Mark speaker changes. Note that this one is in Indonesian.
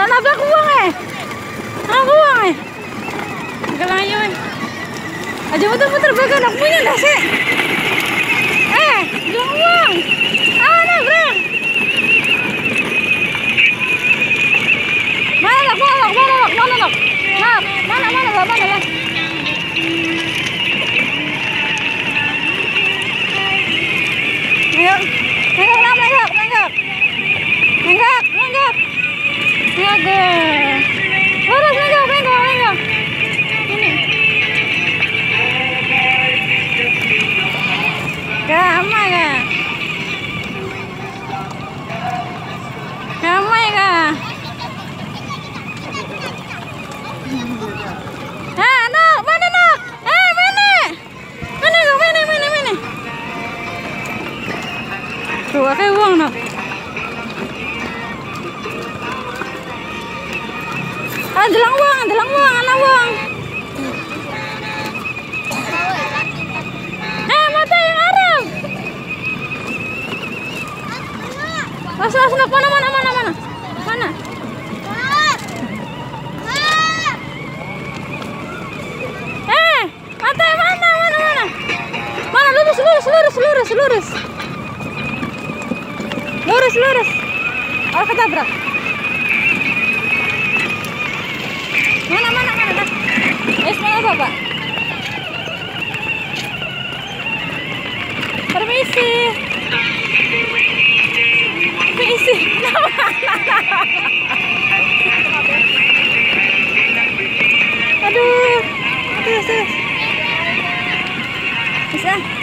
Speaker 1: Malah nabrak uang eh. Nabrak uang eh. Eh. Aja muter-muter baga anak punya dah. Eh, jual uang. Ah, nabrak. Mana nak, mana nak, mana nak, mana nak. Nah, mana, mana lah, mana lah. Nenggak, nenggak, nenggak, nenggak, Nenggak. Lurus, nenggak, nenggak, nenggak. Ini. Ramai kan? Ramai kan? Ah, nak, mana nak? Eh, mana? Mana kau? Mana, mana, mana? Tuh, kayak uang nak. Ah, dalang uang, dalang uang, anak uang. Eh, mata yang Arab. Mas, nak mana, mana, mana, mana? Mana? Eh, mata yang mana, mana, mana? Mana, lurus, lurus, lurus, lurus, lurus. Lurus, lurus. Oh, Kan eh, mana mana mana. es mana Bapak? Permisi. Permisi. Aduh. Terus terus. Bisa.